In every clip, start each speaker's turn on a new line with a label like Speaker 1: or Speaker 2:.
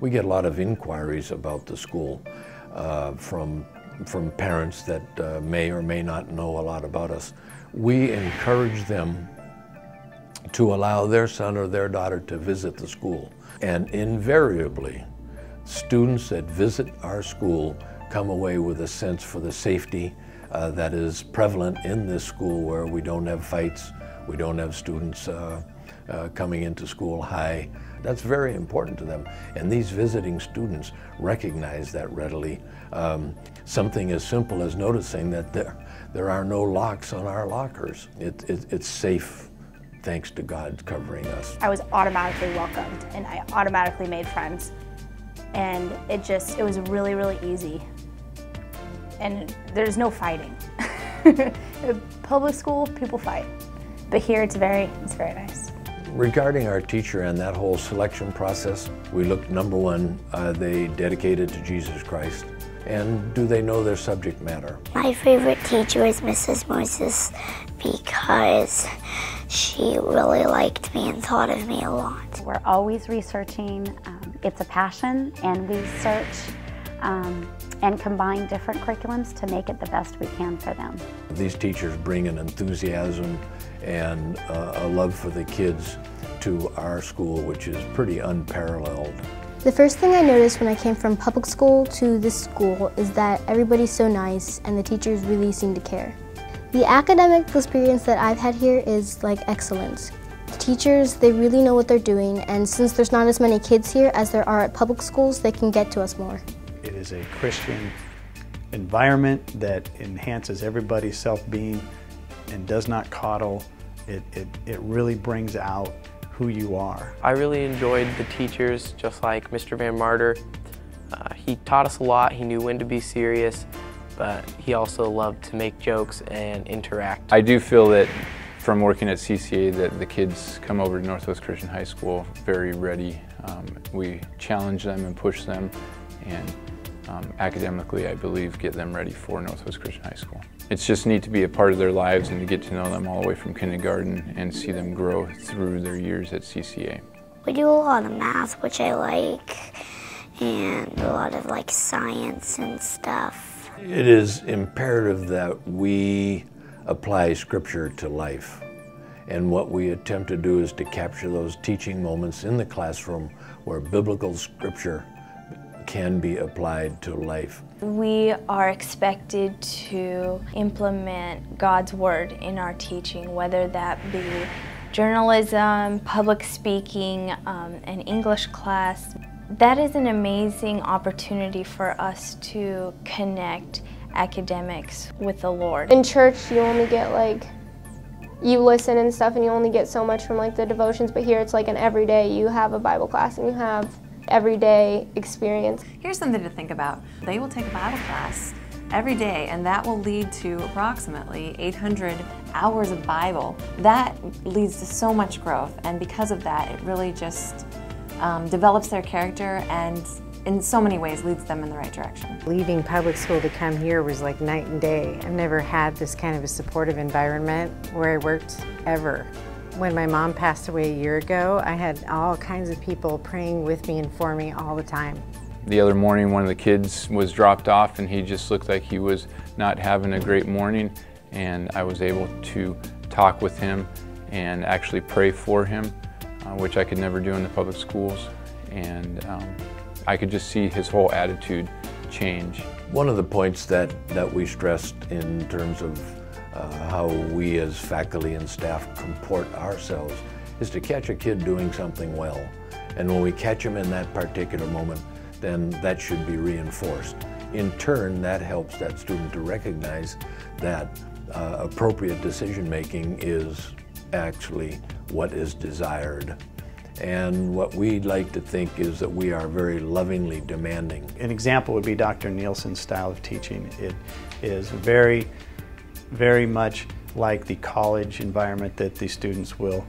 Speaker 1: We get a lot of inquiries about the school uh, from, from parents that uh, may or may not know a lot about us. We encourage them to allow their son or their daughter to visit the school. And invariably, students that visit our school come away with a sense for the safety uh, that is prevalent in this school where we don't have fights, we don't have students uh, uh, coming into school high. That's very important to them. And these visiting students recognize that readily. Um, something as simple as noticing that there, there are no locks on our lockers. It, it, it's safe thanks to God covering us.
Speaker 2: I was automatically welcomed and I automatically made friends. And it just, it was really, really easy. And there's no fighting. Public school, people fight. But here it's very, it's very nice.
Speaker 1: Regarding our teacher and that whole selection process, we looked number one, are they dedicated to Jesus Christ? And do they know their subject matter?
Speaker 3: My favorite teacher is Mrs. Moses because she really liked me and thought of me a lot.
Speaker 4: We're always researching. Um, it's a passion, and we search um, and combine different curriculums to make it the best we can for them.
Speaker 1: These teachers bring an enthusiasm and uh, a love for the kids to our school, which is pretty unparalleled.
Speaker 5: The first thing I noticed when I came from public school to this school is that everybody's so nice and the teachers really seem to care. The academic experience that I've had here is like excellent. The teachers, they really know what they're doing and since there's not as many kids here as there are at public schools, they can get to us more.
Speaker 6: It is a Christian environment that enhances everybody's self-being and does not coddle. It, it, it really brings out who you are.
Speaker 7: I really enjoyed the teachers, just like Mr. Van Martyr. Uh, he taught us a lot, he knew when to be serious, but he also loved to make jokes and interact.
Speaker 8: I do feel that from working at CCA that the kids come over to Northwest Christian High School very ready. Um, we challenge them and push them and um, academically, I believe, get them ready for Northwest Christian High School. It's just neat to be a part of their lives and to get to know them all the way from kindergarten and see them grow through their years at CCA.
Speaker 3: We do a lot of math, which I like, and a lot of like science and stuff.
Speaker 1: It is imperative that we apply scripture to life. And what we attempt to do is to capture those teaching moments in the classroom where biblical scripture can be applied to life.
Speaker 2: We are expected to implement God's Word in our teaching, whether that be journalism, public speaking, um, an English class. That is an amazing opportunity for us to connect academics with the Lord.
Speaker 9: In church, you only get like, you listen and stuff and you only get so much from like the devotions, but here it's like an everyday, you have a Bible class and you have everyday experience.
Speaker 10: Here's something to think about. They will take a Bible class every day and that will lead to approximately 800 hours of Bible. That leads to so much growth and because of that it really just um, develops their character and in so many ways leads them in the right direction.
Speaker 11: Leaving public school to come here was like night and day. I've never had this kind of a supportive environment where I worked ever. When my mom passed away a year ago, I had all kinds of people praying with me and for me all the time.
Speaker 8: The other morning, one of the kids was dropped off and he just looked like he was not having a great morning. And I was able to talk with him and actually pray for him, uh, which I could never do in the public schools. And um, I could just see his whole attitude change.
Speaker 1: One of the points that, that we stressed in terms of uh, how we as faculty and staff comport ourselves is to catch a kid doing something well. And when we catch them in that particular moment, then that should be reinforced. In turn, that helps that student to recognize that uh, appropriate decision making is actually what is desired. And what we'd like to think is that we are very lovingly demanding.
Speaker 6: An example would be Dr. Nielsen's style of teaching. It is very very much like the college environment that the students will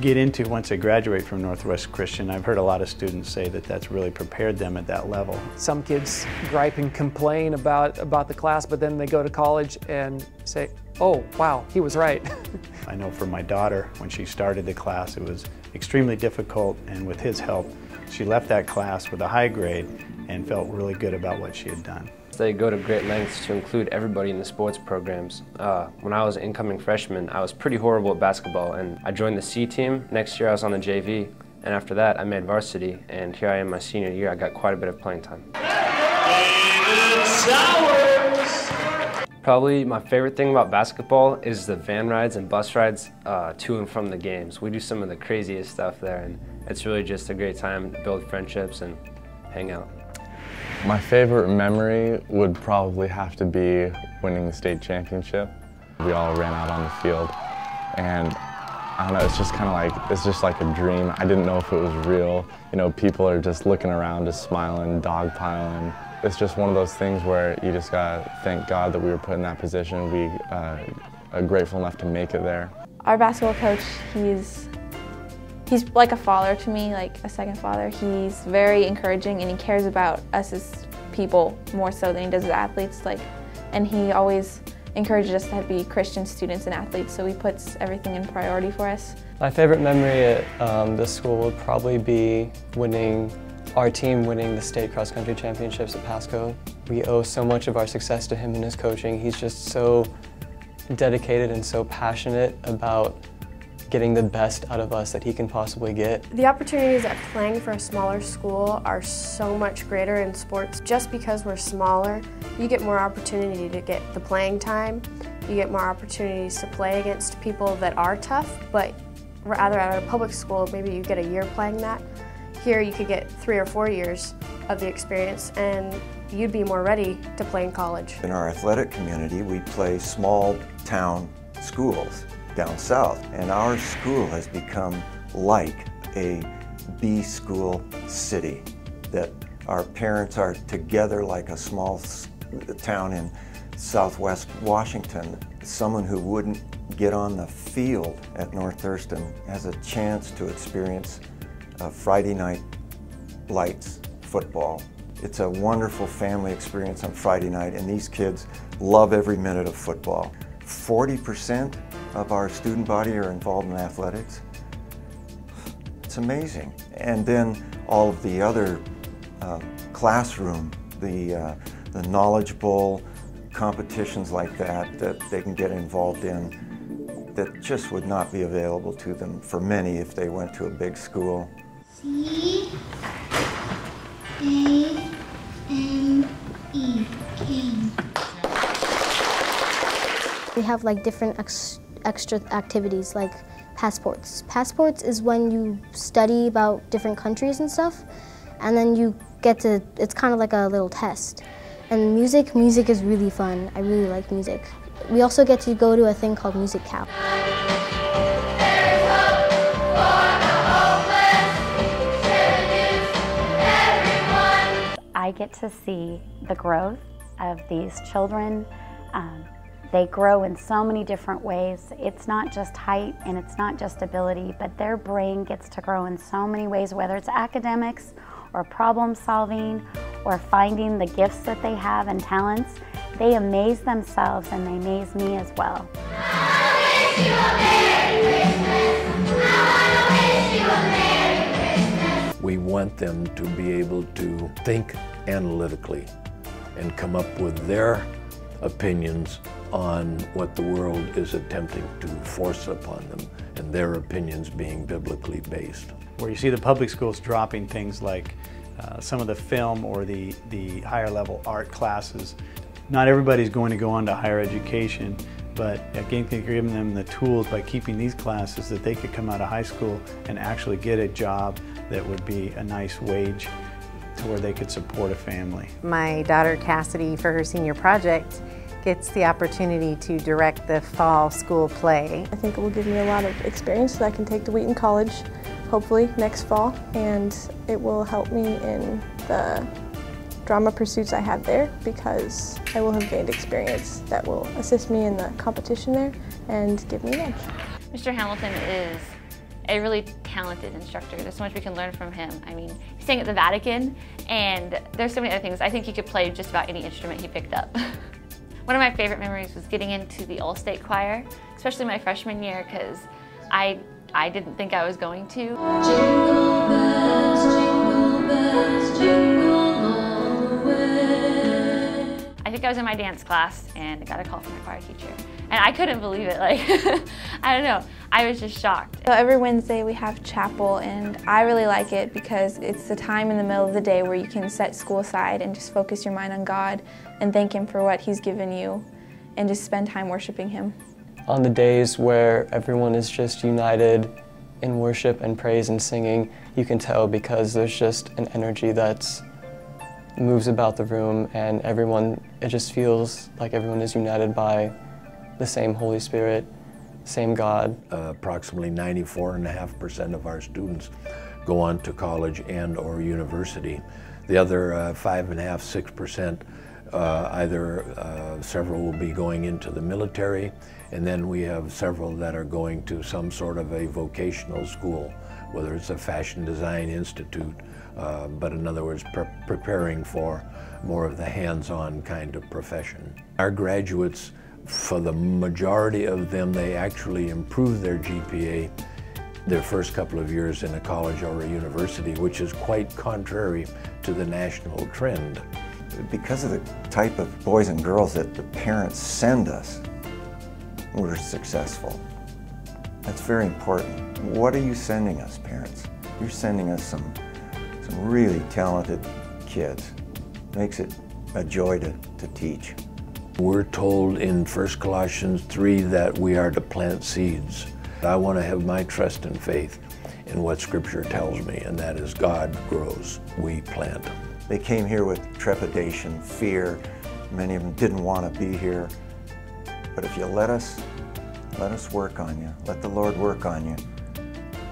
Speaker 6: get into once they graduate from Northwest Christian. I've heard a lot of students say that that's really prepared them at that level.
Speaker 12: Some kids gripe and complain about, about the class, but then they go to college and say, oh, wow, he was right.
Speaker 6: I know for my daughter, when she started the class, it was extremely difficult, and with his help, she left that class with a high grade and felt really good about what she had done.
Speaker 13: They go to great lengths to include everybody in the sports programs. Uh, when I was an incoming freshman, I was pretty horrible at basketball, and I joined the C team. Next year, I was on the JV, and after that, I made varsity, and here I am my senior year. I got quite a bit of playing time. Probably my favorite thing about basketball is the van rides and bus rides uh, to and from the games. We do some of the craziest stuff there, and it's really just a great time to build friendships and hang out.
Speaker 14: My favorite memory would probably have to be winning the state championship. We all ran out on the field and I don't know, it's just kind of like, it's just like a dream. I didn't know if it was real. You know, people are just looking around, just smiling, dogpiling. It's just one of those things where you just gotta thank God that we were put in that position. We uh, are grateful enough to make it there.
Speaker 15: Our basketball coach, he's he's like a father to me, like a second father. He's very encouraging and he cares about us as people more so than he does as athletes. Like, and he always encourages us to be Christian students and athletes, so he puts everything in priority for us.
Speaker 16: My favorite memory at um, this school would probably be winning, our team winning the state cross country championships at Pasco. We owe so much of our success to him and his coaching. He's just so dedicated and so passionate about getting the best out of us that he can possibly get.
Speaker 17: The opportunities at playing for a smaller school are so much greater in sports. Just because we're smaller, you get more opportunity to get the playing time. You get more opportunities to play against people that are tough, but rather at a public school, maybe you get a year playing that. Here you could get three or four years of the experience and you'd be more ready to play in college.
Speaker 18: In our athletic community, we play small town schools down south. And our school has become like a B school city, that our parents are together like a small town in southwest Washington. Someone who wouldn't get on the field at North Thurston has a chance to experience a Friday night lights football. It's a wonderful family experience on Friday night, and these kids love every minute of football. 40% of our student body are involved in athletics. It's amazing. And then all of the other uh, classroom, the, uh, the Knowledge Bowl, competitions like that that they can get involved in that just would not be available to them for many if they went to a big school.
Speaker 3: C A M E King.
Speaker 5: We have like different ex extra activities like passports. Passports is when you study about different countries and stuff, and then you get to, it's kind of like a little test. And music, music is really fun. I really like music. We also get to go to a thing called Music Cow.
Speaker 4: I get to see the growth of these children. Um, they grow in so many different ways. It's not just height and it's not just ability, but their brain gets to grow in so many ways, whether it's academics or problem solving or finding the gifts that they have and talents. They amaze themselves and they amaze me as well.
Speaker 1: We want them to be able to think analytically and come up with their opinions on what the world is attempting to force upon them, and their opinions being biblically based.
Speaker 6: Where you see the public schools dropping things like uh, some of the film or the, the higher level art classes. Not everybody's going to go on to higher education, but again, giving them the tools by keeping these classes that they could come out of high school and actually get a job that would be a nice wage to where they could support a family.
Speaker 11: My daughter Cassidy, for her senior project, gets the opportunity to direct the fall school play.
Speaker 9: I think it will give me a lot of experience that I can take to Wheaton College, hopefully next fall, and it will help me in the drama pursuits I have there because I will have gained experience that will assist me in the competition there and give me an edge.
Speaker 19: Mr. Hamilton is a really talented instructor. There's so much we can learn from him. I mean, he sang at the Vatican, and there's so many other things. I think he could play just about any instrument he picked up. One of my favorite memories was getting into the All-State Choir, especially my freshman year, because I, I didn't think I was going to. Jingle bells, jingle bells, jingle I was in my dance class and I got a call from my choir teacher. And I couldn't believe it. Like, I don't know. I was just shocked.
Speaker 15: So every Wednesday we have chapel and I really like it because it's the time in the middle of the day where you can set school aside and just focus your mind on God and thank Him for what He's given you and just spend time worshiping Him.
Speaker 16: On the days where everyone is just united in worship and praise and singing, you can tell because there's just an energy that's moves about the room and everyone, it just feels like everyone is united by the same Holy Spirit, same God.
Speaker 1: Uh, approximately 94.5% of our students go on to college and or university. The other uh, five and a half, six percent, uh, either uh, several will be going into the military, and then we have several that are going to some sort of a vocational school, whether it's a fashion design institute uh, but in other words, pre preparing for more of the hands-on kind of profession. Our graduates, for the majority of them, they actually improve their GPA their first couple of years in a college or a university, which is quite contrary to the national trend.
Speaker 18: Because of the type of boys and girls that the parents send us, we're successful. That's very important. What are you sending us, parents? You're sending us some some really talented kids. Makes it a joy to, to teach.
Speaker 1: We're told in 1 Colossians 3 that we are to plant seeds. I want to have my trust and faith in what Scripture tells me, and that is God grows, we plant.
Speaker 18: They came here with trepidation, fear. Many of them didn't want to be here. But if you let us, let us work on you, let the Lord work on you,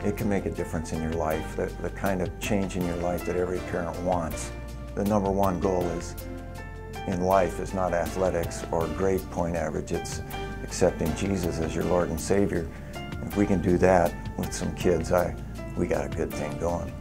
Speaker 18: it can make a difference in your life, the, the kind of change in your life that every parent wants. The number one goal is in life is not athletics or grade point average, it's accepting Jesus as your Lord and Savior. If we can do that with some kids, I, we got a good thing going.